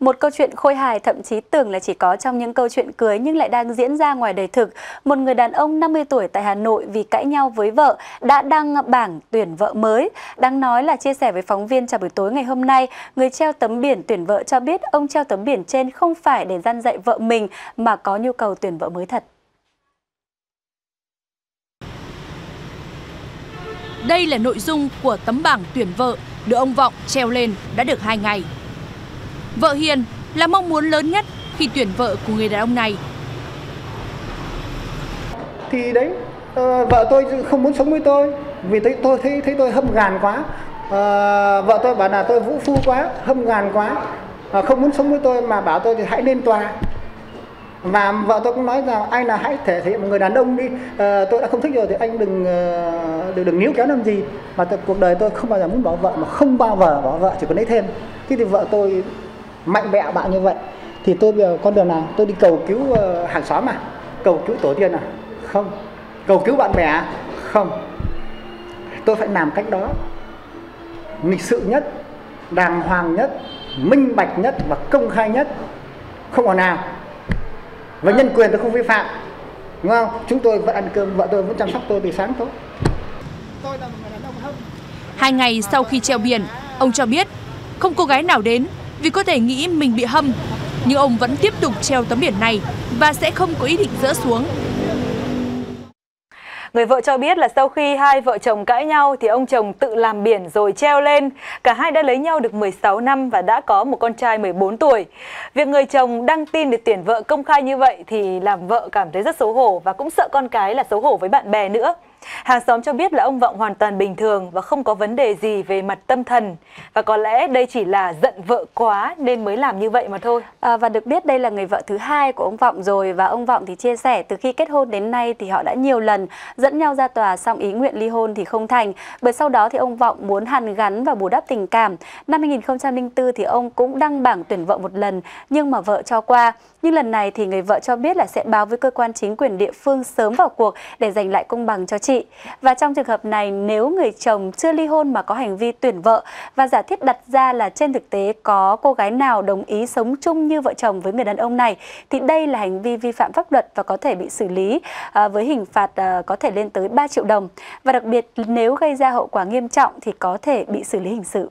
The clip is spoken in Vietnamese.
Một câu chuyện khôi hài thậm chí tưởng là chỉ có trong những câu chuyện cưới nhưng lại đang diễn ra ngoài đời thực. Một người đàn ông 50 tuổi tại Hà Nội vì cãi nhau với vợ đã đăng bảng tuyển vợ mới. Đang nói là chia sẻ với phóng viên chào buổi tối ngày hôm nay, người treo tấm biển tuyển vợ cho biết ông treo tấm biển trên không phải để gian dạy vợ mình mà có nhu cầu tuyển vợ mới thật. Đây là nội dung của tấm bảng tuyển vợ được ông Vọng treo lên đã được 2 ngày. Vợ Hiền là mong muốn lớn nhất khi tuyển vợ của người đàn ông này. Thì đấy, ờ, vợ tôi không muốn sống với tôi vì thấy tôi thấy thấy tôi hâm gàn quá. Ờ, vợ tôi bảo là tôi vũ phu quá, hâm gàn quá, ờ, không muốn sống với tôi mà bảo tôi thì hãy lên tòa. Và vợ tôi cũng nói rằng anh là hãy thể hiện một người đàn ông đi. À, tôi đã không thích rồi thì anh đừng đừng đừng níu kéo làm gì. Mà tôi, cuộc đời tôi không bao giờ muốn bỏ vợ mà không bao giờ bỏ vợ chỉ còn lấy thêm. Thế thì vợ tôi mạnh mẽ bạn như vậy, thì tôi bây giờ con đường nào? Tôi đi cầu cứu ờ, hàng xóm à? Cầu cứu tổ tiên à? Không. Cầu cứu bạn bè à? không. Tôi phải làm cách đó. Lịch sự nhất, đàng hoàng nhất, minh bạch nhất và công khai nhất. Không còn nào. Và nhân quyền tôi không vi phạm. Đúng không? Chúng tôi vẫn ăn cơm, vợ tôi vẫn chăm sóc tôi từ sáng tối hai ngày sau khi treo biển, ông cho biết không cô gái nào đến vì có thể nghĩ mình bị hâm. Nhưng ông vẫn tiếp tục treo tấm biển này và sẽ không có ý định dỡ xuống. Người vợ cho biết là sau khi hai vợ chồng cãi nhau thì ông chồng tự làm biển rồi treo lên. Cả hai đã lấy nhau được 16 năm và đã có một con trai 14 tuổi. Việc người chồng đăng tin để tuyển vợ công khai như vậy thì làm vợ cảm thấy rất xấu hổ và cũng sợ con cái là xấu hổ với bạn bè nữa. Hàng xóm cho biết là ông Vọng hoàn toàn bình thường và không có vấn đề gì về mặt tâm thần. Và có lẽ đây chỉ là giận vợ quá nên mới làm như vậy mà thôi. À, và được biết đây là người vợ thứ hai của ông Vọng rồi và ông Vọng thì chia sẻ từ khi kết hôn đến nay thì họ đã nhiều lần dẫn nhau ra tòa xong ý nguyện ly hôn thì không thành. Bởi sau đó thì ông Vọng muốn hàn gắn và bù đắp tình cảm. Năm 2004 thì ông cũng đăng bảng tuyển vợ một lần nhưng mà vợ cho qua. Nhưng lần này thì người vợ cho biết là sẽ báo với cơ quan chính quyền địa phương sớm vào cuộc để giành lại công bằng cho chị. Và trong trường hợp này nếu người chồng chưa ly hôn mà có hành vi tuyển vợ và giả thiết đặt ra là trên thực tế có cô gái nào đồng ý sống chung như vợ chồng với người đàn ông này thì đây là hành vi vi phạm pháp luật và có thể bị xử lý à, với hình phạt à, có thể lên tới 3 triệu đồng. Và đặc biệt, nếu gây ra hậu quả nghiêm trọng thì có thể bị xử lý hình sự.